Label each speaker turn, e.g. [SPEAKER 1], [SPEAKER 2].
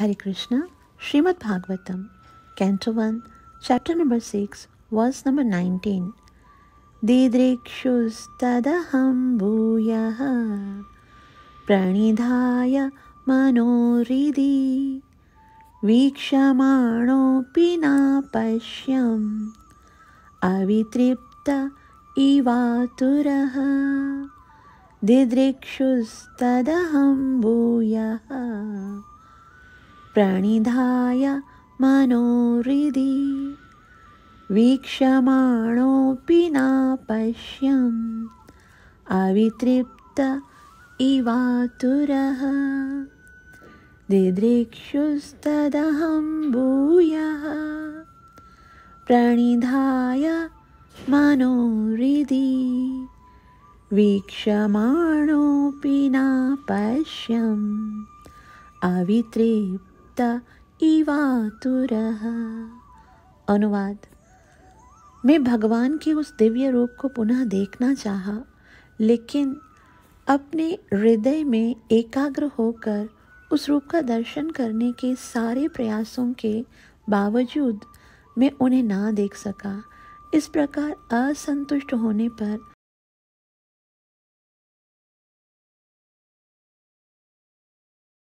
[SPEAKER 1] Hare Krishna, Srimad Bhagavatam, Canto 1, Chapter number 6, Verse number 19. दिदृक्षुस्तदहं भूयः प्रणिधाय मनोहृदि वीक्षमाणोऽपि न पश्यम् अवितृप्त इवातुरः दिदृक्षुस्तदहं भूयः प्रणिधाय मनोहृदि वीक्षमाणोऽपि न पश्यम् अवितृप्त इवातुरः दिदृक्षुस्तदहं भूयः प्रणिधाय मनोहृदि वीक्षमाणोऽपि न पश्यम् अवितृप्त इवातुरः। अनुवाद। मैं भगवान के उस दिव्य रूप को पुनः देखना चाहा, लेकिन अपने हृदय में एकाग्र होकर उस रूप का दर्शन करने के सारे प्रयासों के बावजूद मैं उन्हें ना देख सका। इस प्रकार असंतुष्ट होने पर